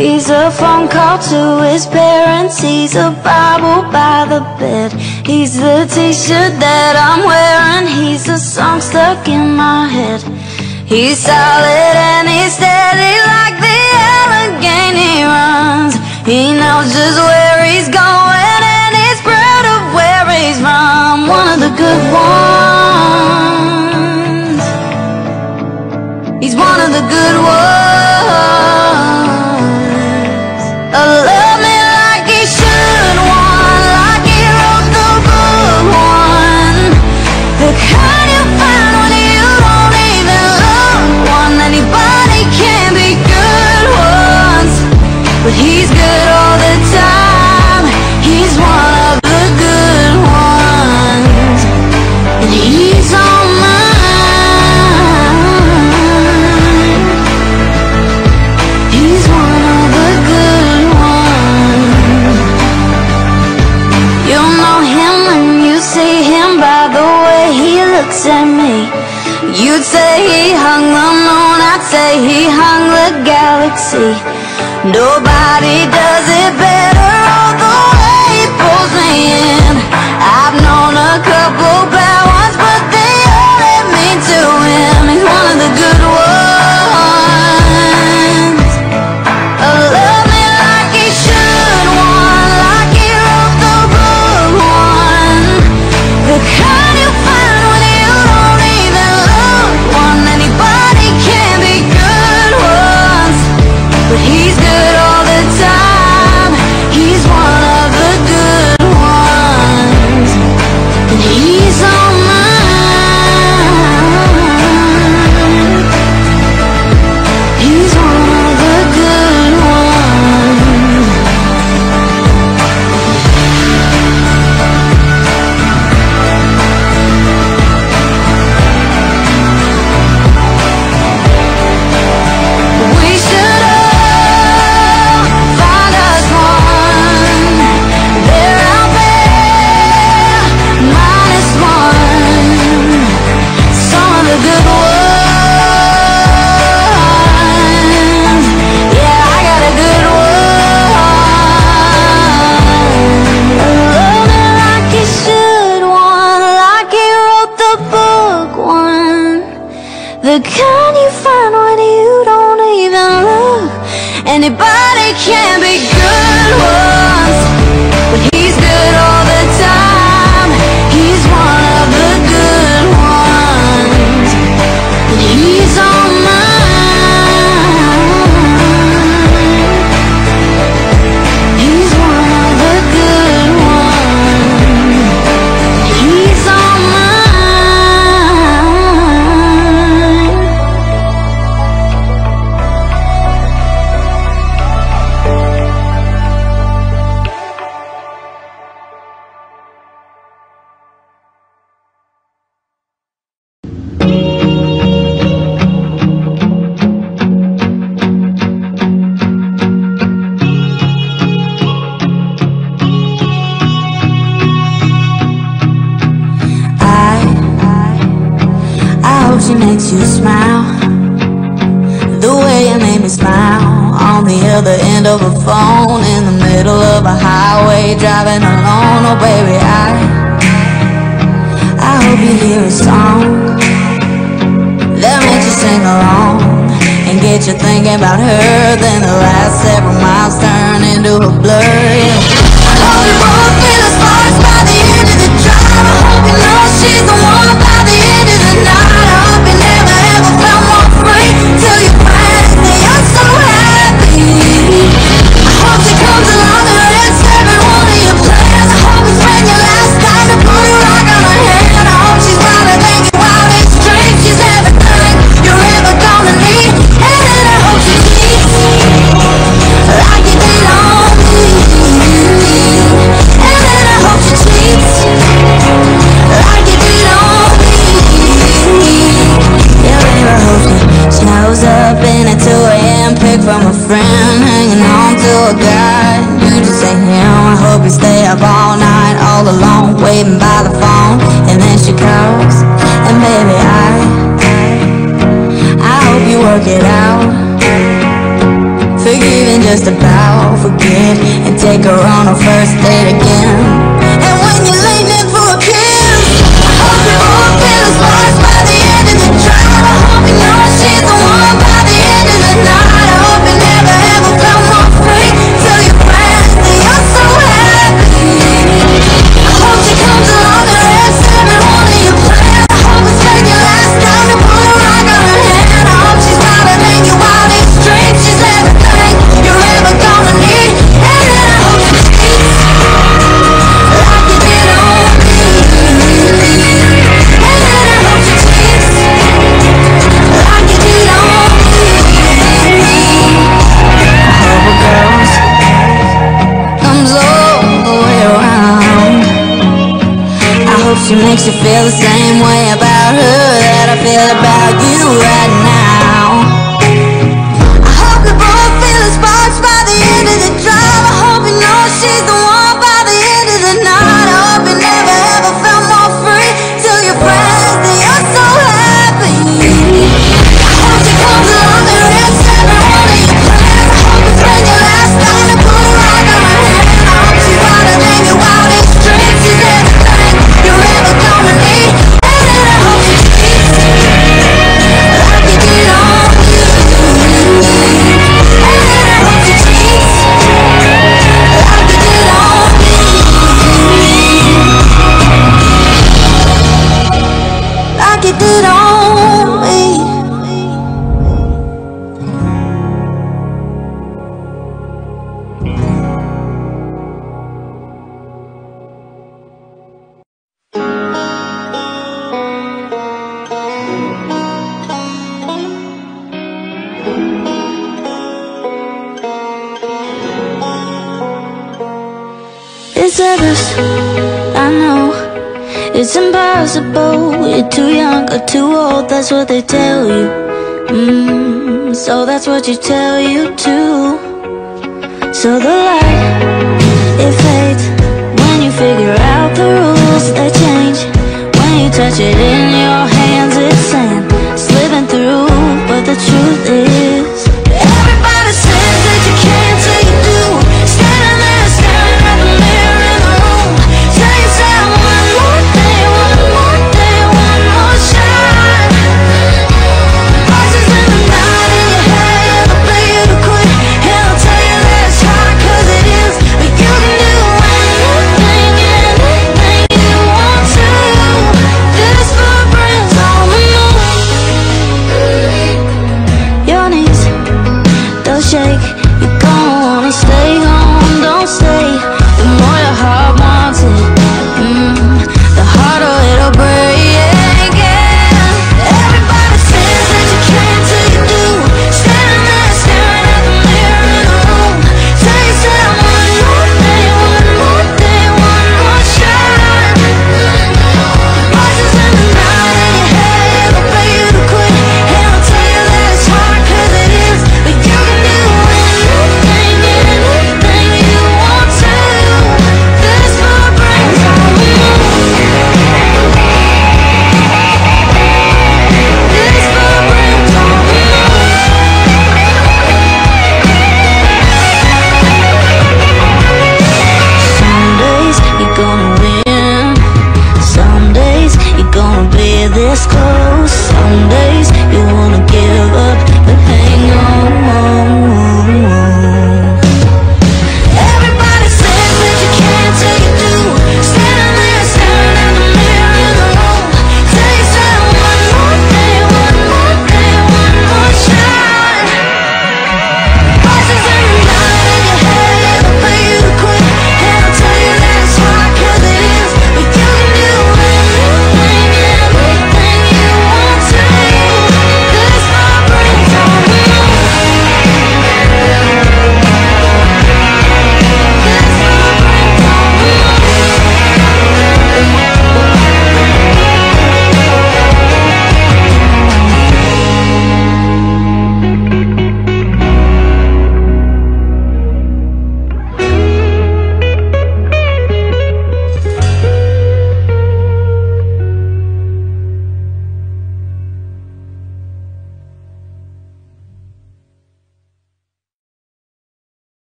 He's a phone call to his parents. He's a Bible by the bed. He's the t-shirt that I'm wearing. He's a song stuck in my head. He's solid and he's steady like the Allegheny runs. He knows just where he's going and he's proud of where he's from. One of the good ones. He's one of the good ones. He's good all the time. He's one of the good ones. And he's on mine. He's one of the good ones. You know him when you see him By the way he looks at me. You'd say he hung the moon. I'd say he hung the galaxy. Nobody does it better all the way pull me in. I've known a couple bad ones but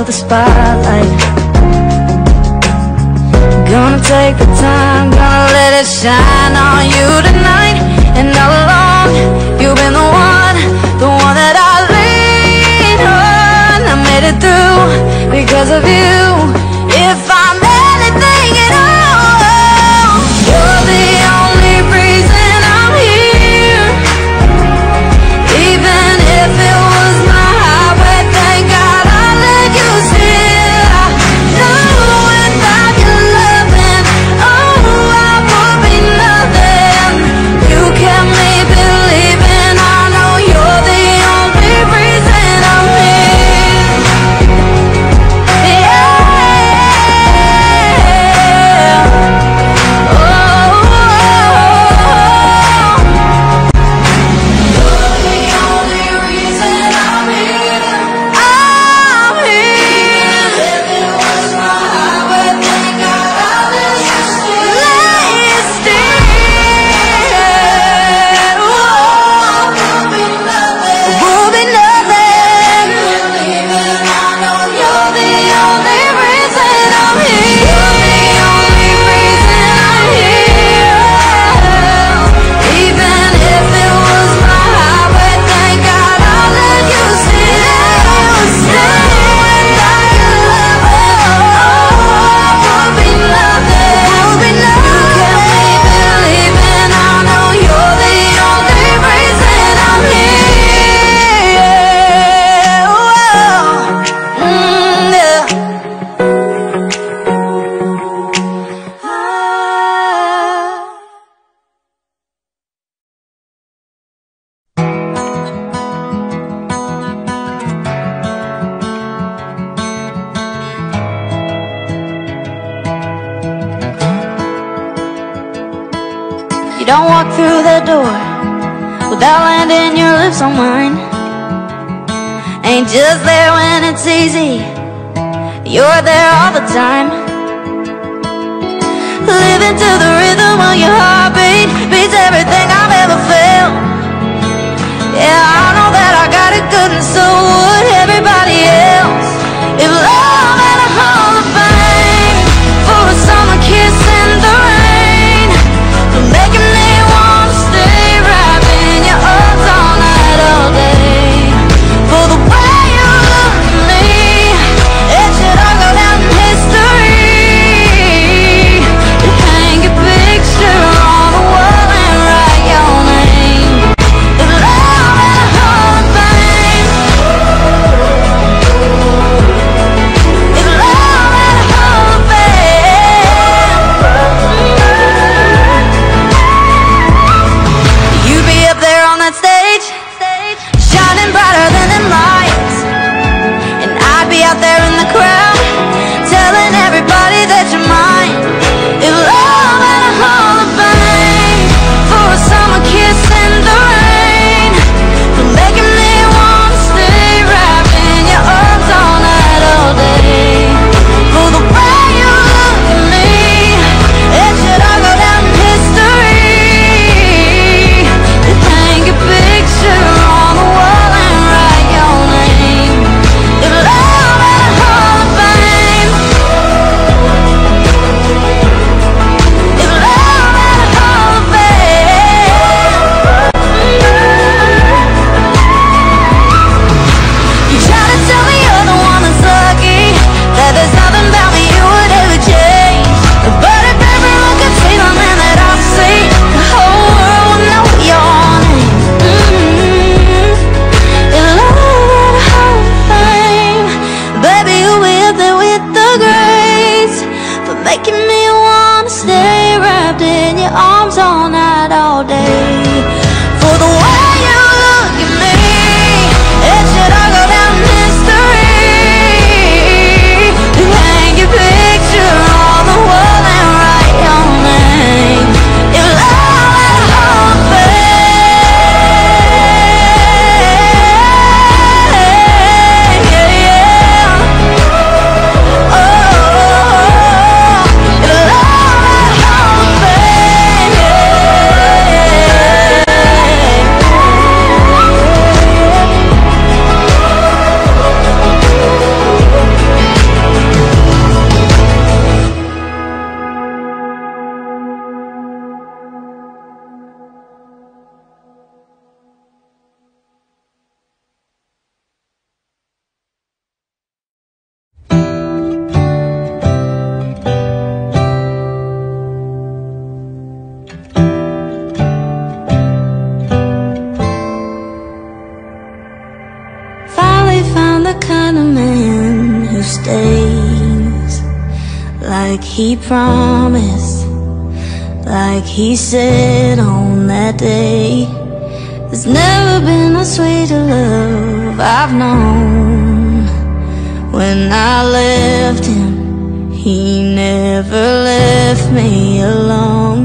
of the spotlight. Gonna take the time, gonna let it shine on you tonight. And all along, you've been the one, the one that I lean on. I made it through because of you. promise. Like he said on that day There's never been a sweeter love I've known. When I left him He never left me alone.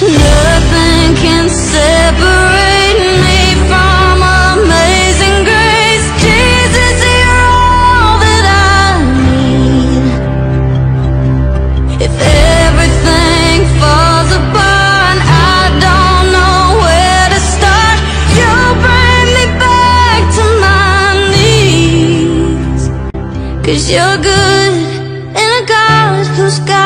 Nothing can separate You're good in a god's blue sky.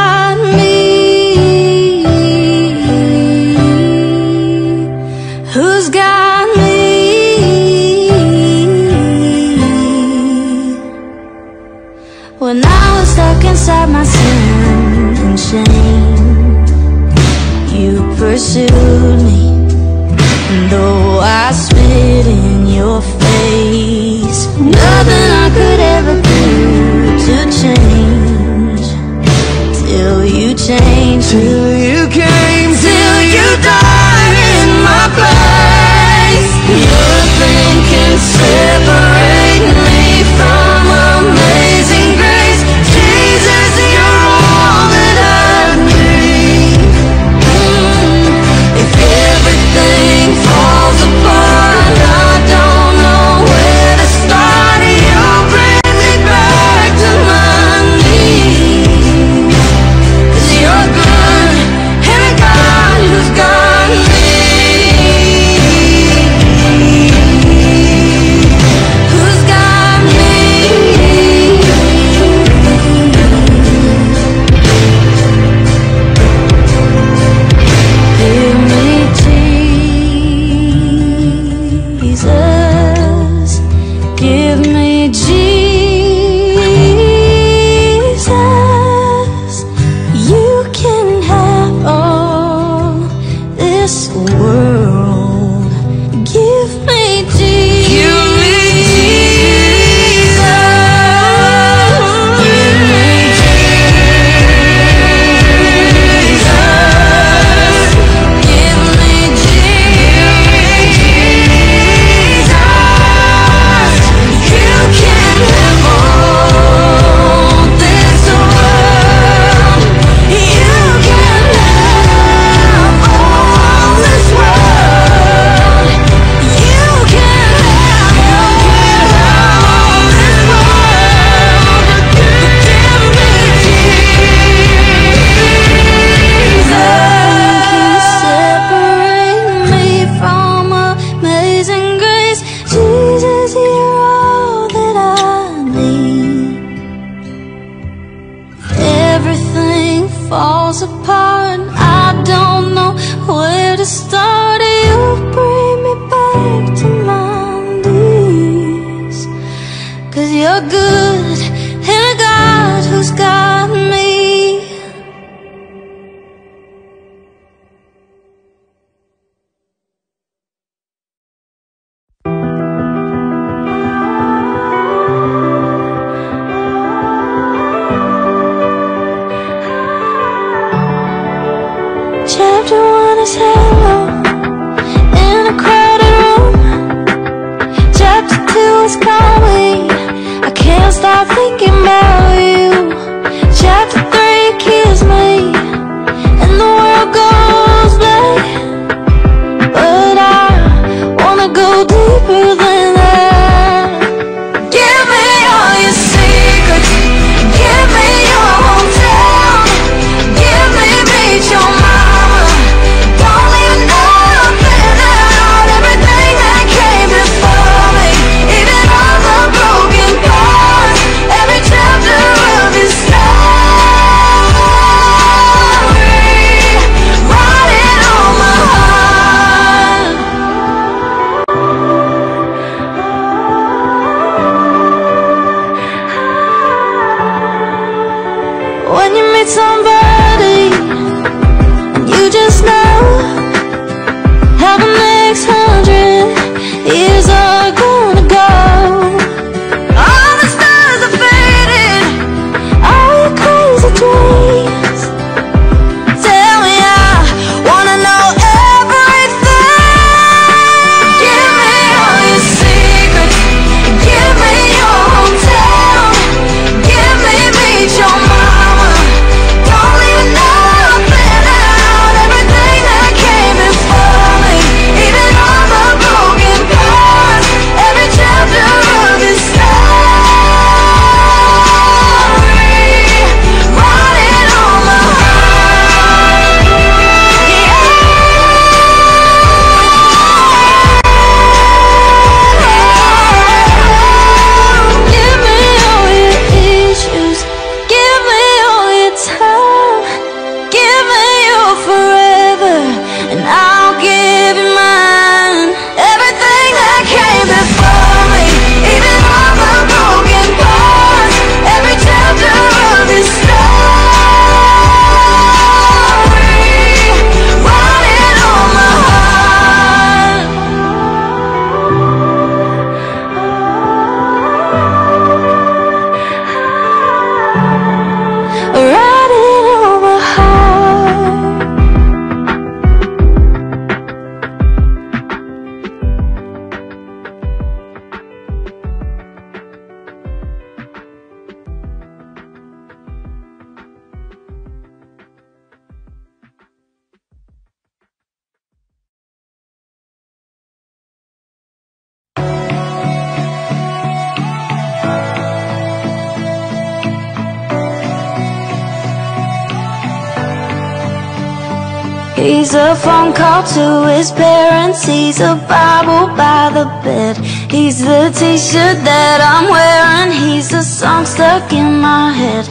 to his parents. He's a Bible by the bed. He's the t-shirt that I'm wearing. He's a song stuck in my head.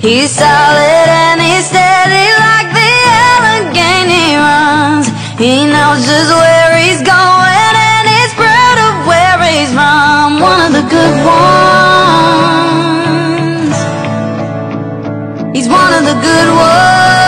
He's solid and he's steady like the Allegheny runs He knows just where he's going and he's proud of where he's from. One of the good ones. He's one of the good ones.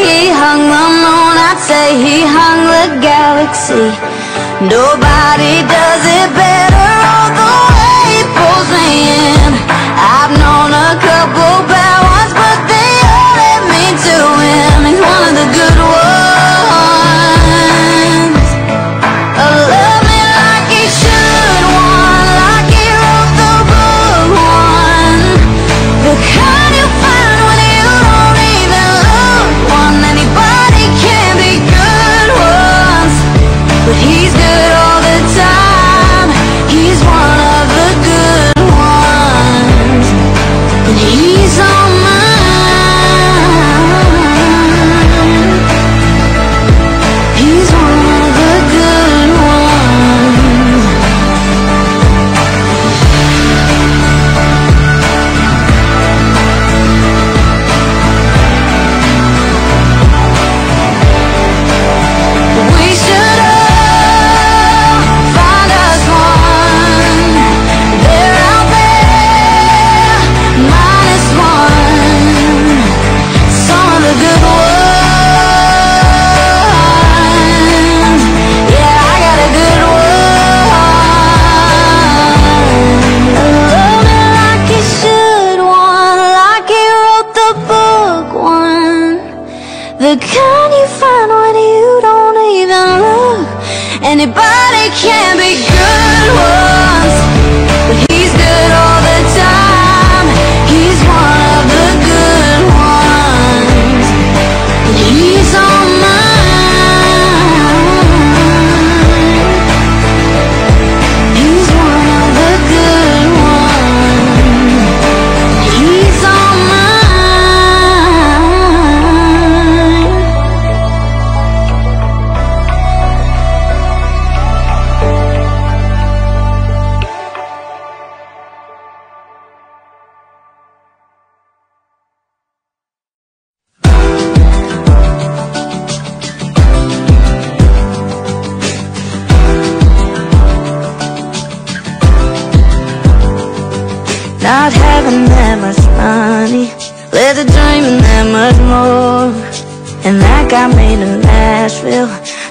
he hung the moon, I'd say he hung the galaxy. Nobody does it better, all the way he pulls me in. I've known a couple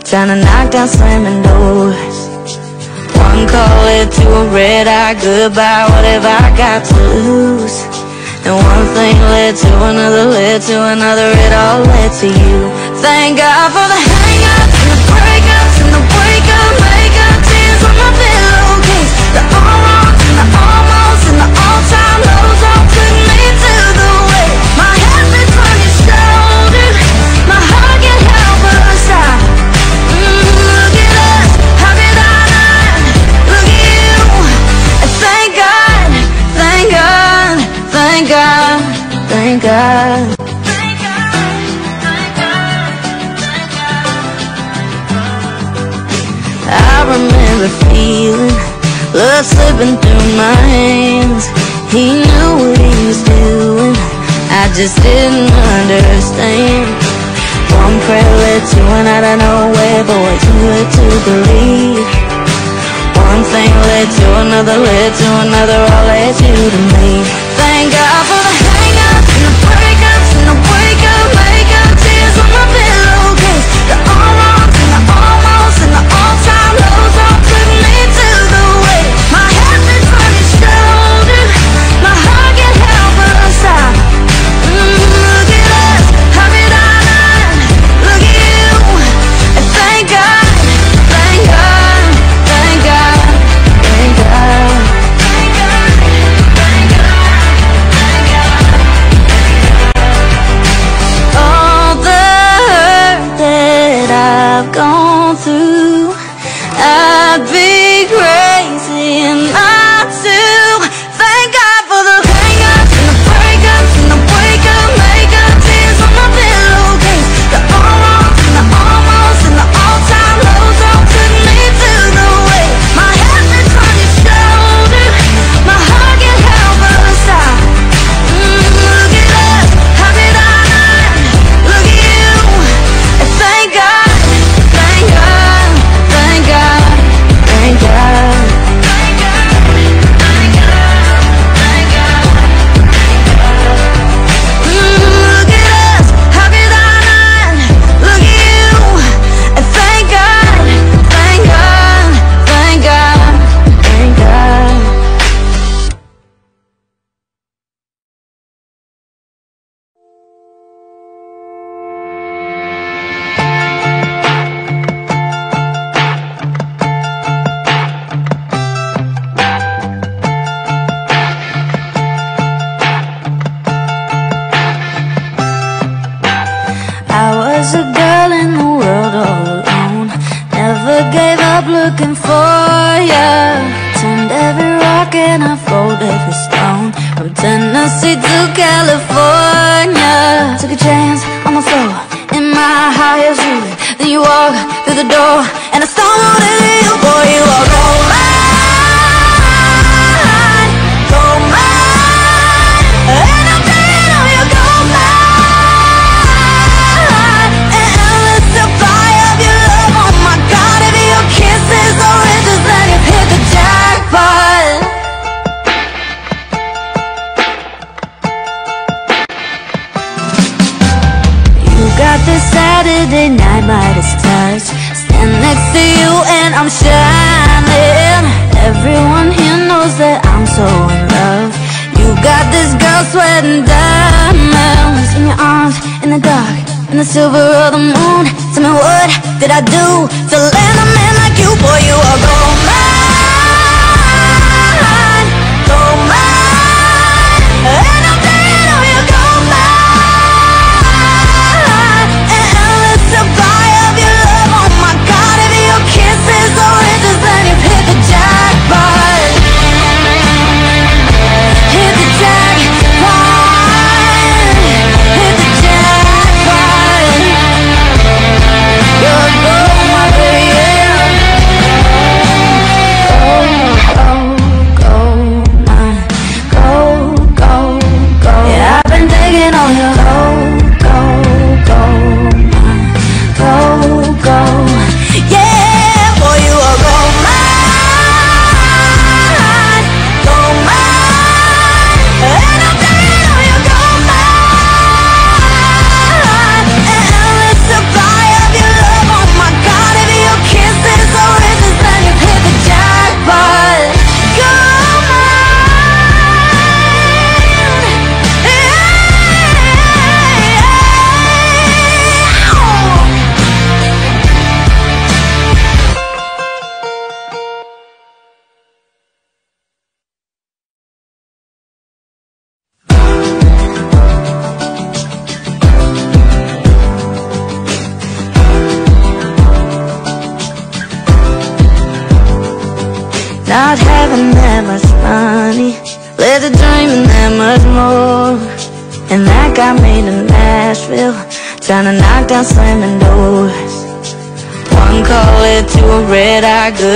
Trying to knock down slamming doors. One call it to a red eye. Goodbye What have I got to lose? And one thing led to another led to another. It all led to you. Thank God for the God. I remember feeling love slipping through my hands. He knew what he was doing. I just didn't understand. One prayer led to another, nowhere, boy, too good to believe. One thing led to another, led to another, all led you to me. Thank God for.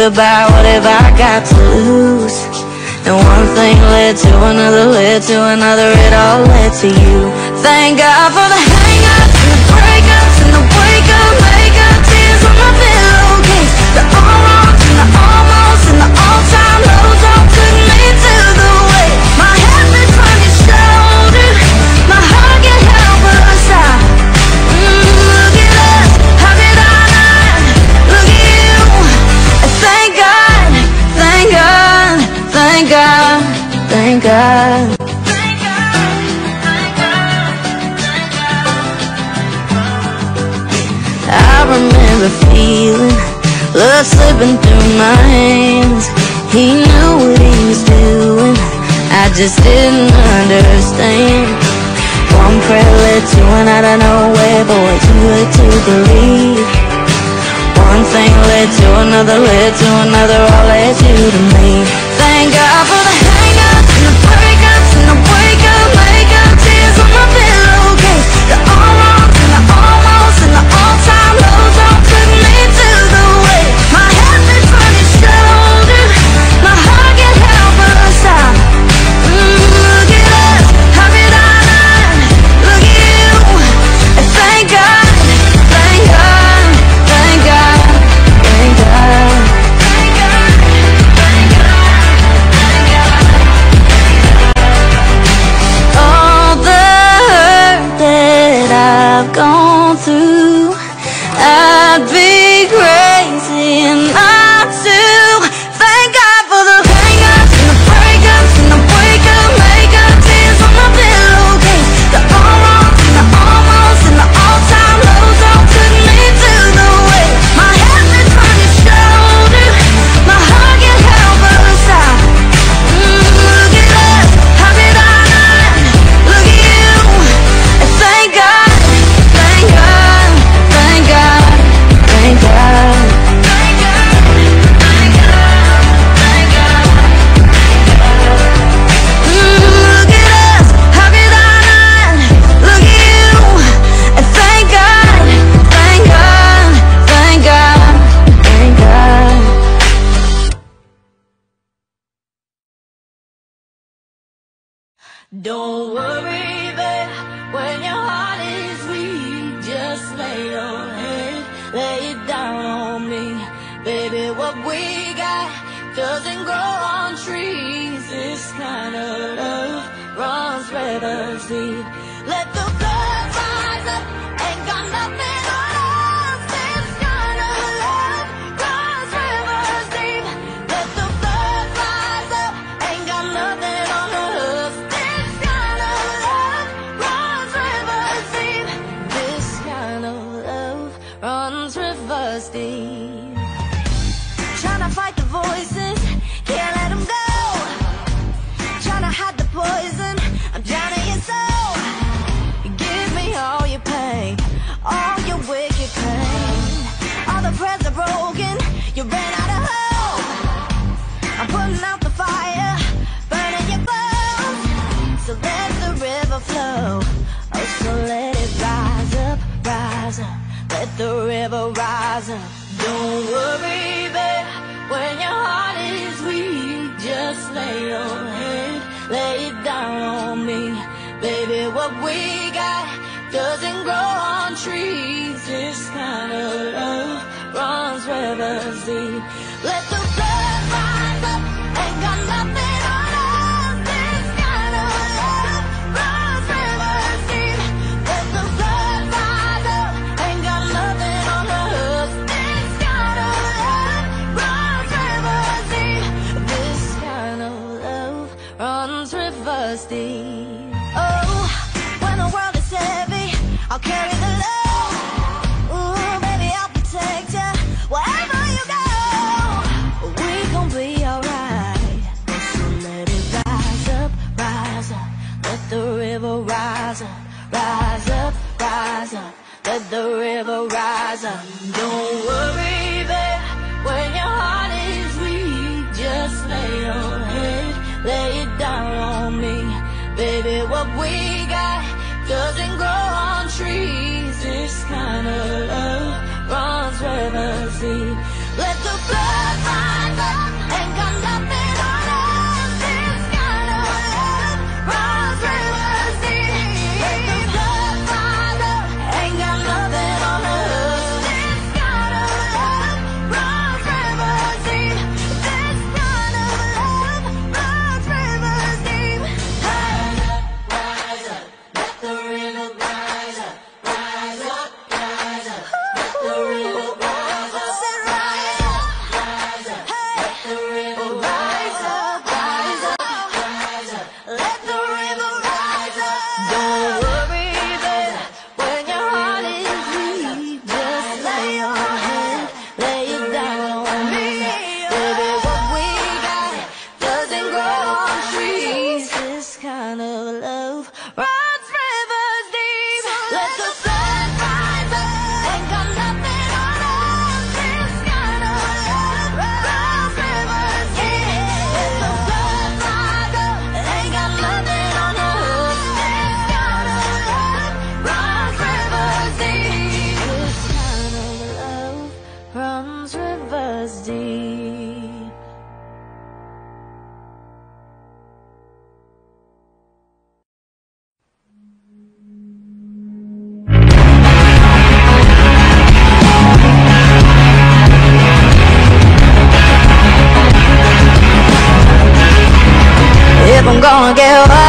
have I, what have I got to lose? And one thing led to another, led to another, it all led to you Thank God for the I remember feeling love slipping through my hands. He knew what he was doing. I just didn't understand. One prayer led to another, nowhere, but we're too good to believe. One thing led to another, led to another, all led you to me. Thank God for the. Oh. becomes reverse deep. Trying to fight the voices, can't let them go. Trying to hide the poison, I'm drowning in your soul. Give me all your pain, all your wicked pain. All the prayers are broken, you ran out of hope. I'm putting out the fire, burning your bones. So let the river flow. the river rising. Don't worry, babe, when your heart is weak, just lay your head, lay it down on me. Baby, what we got doesn't grow on trees. This kind of love runs rivers deep. Let the the river rise up. Don't worry, babe, when your heart is weak, just lay your head, lay it down on me. Baby, what we got doesn't grow on trees. This kind of love runs rivers deep. Let the blood gonna get what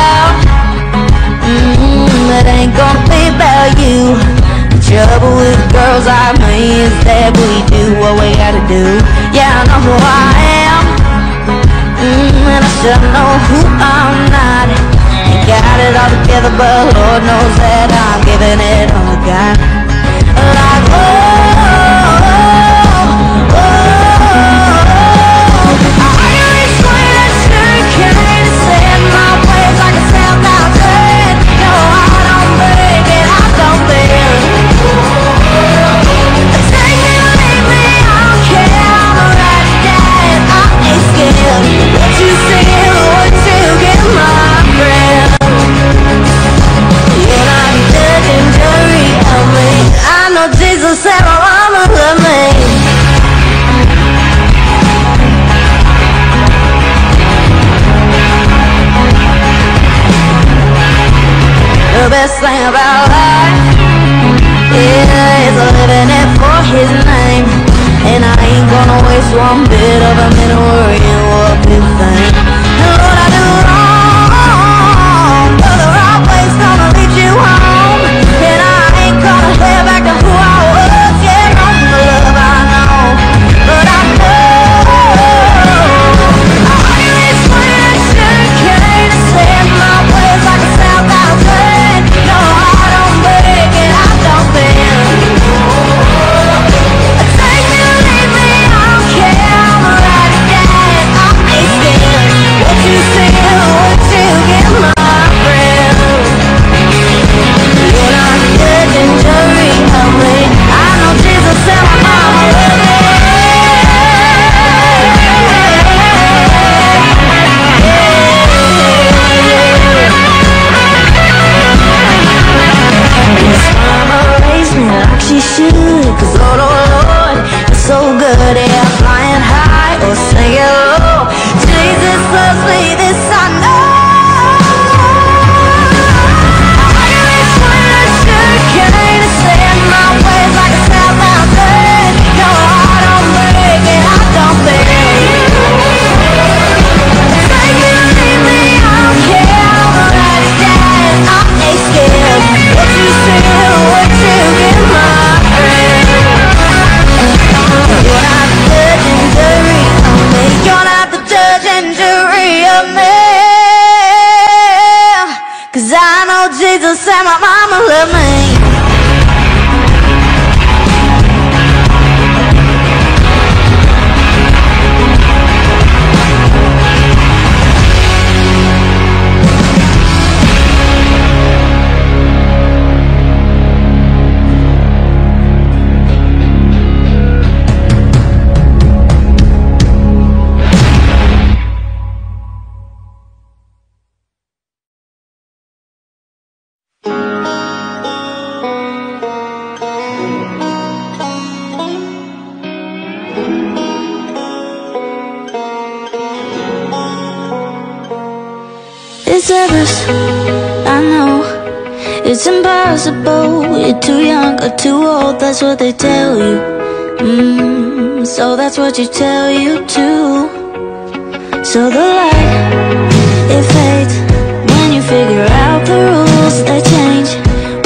impossible. You're too young or too old, that's what they tell you. Mm, So that's what you tell you too. So the light, it fades When you figure out the rules, they change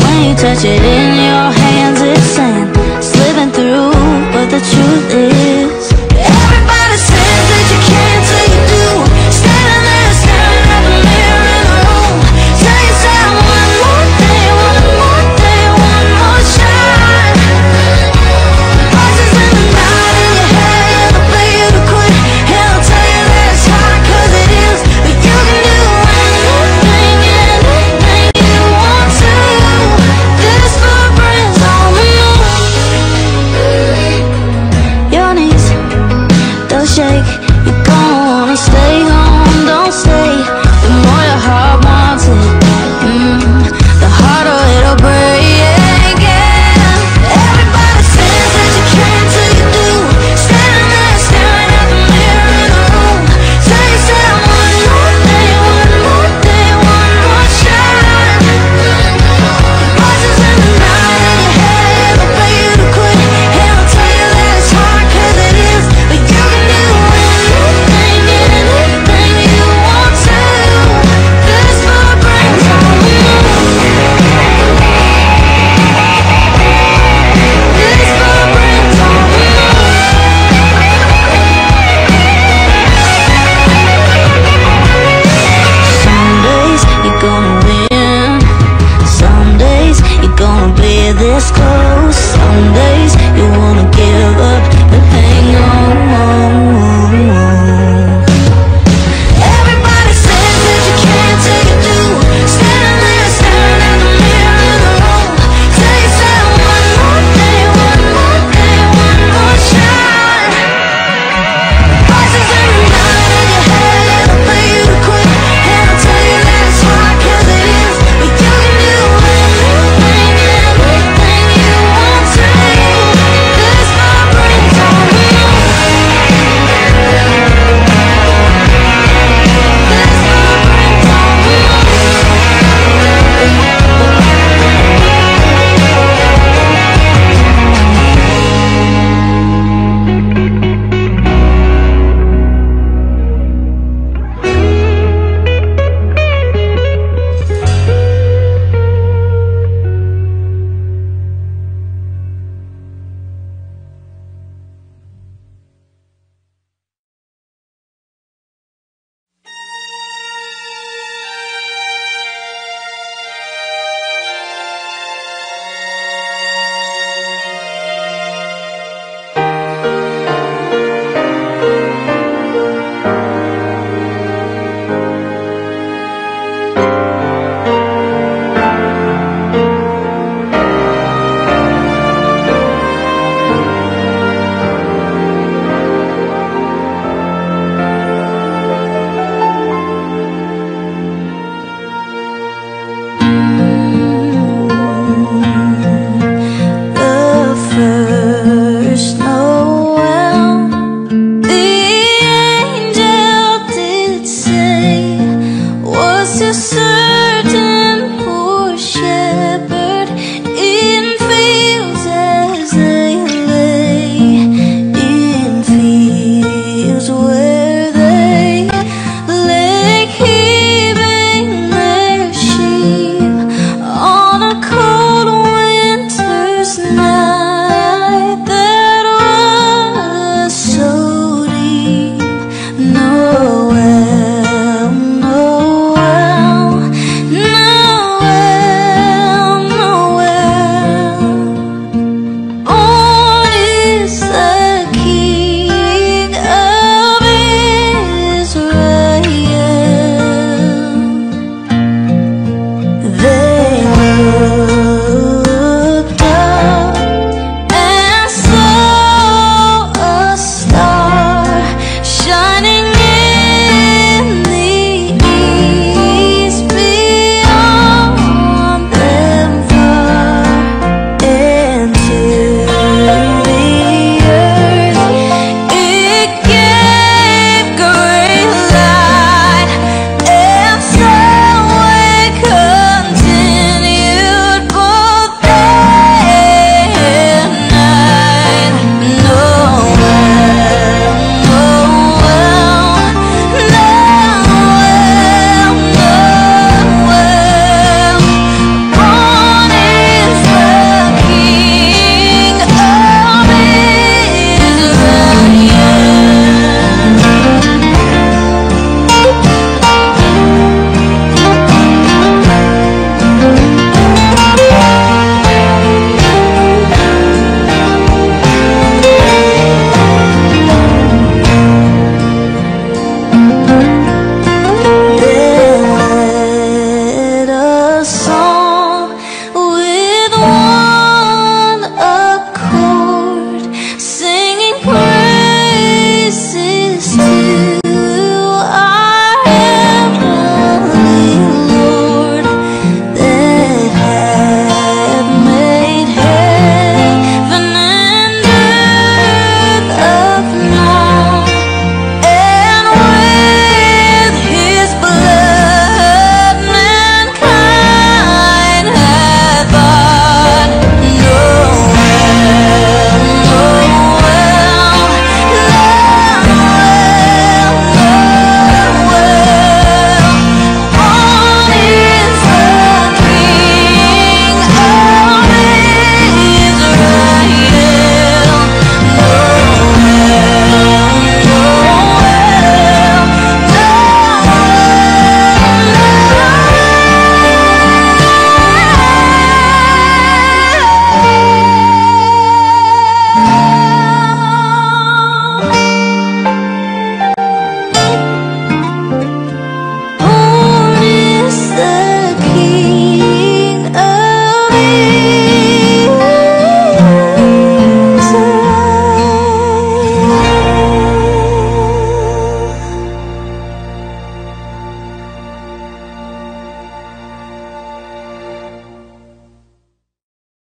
When you touch it in your hands, it's sand Slipping through, but the truth is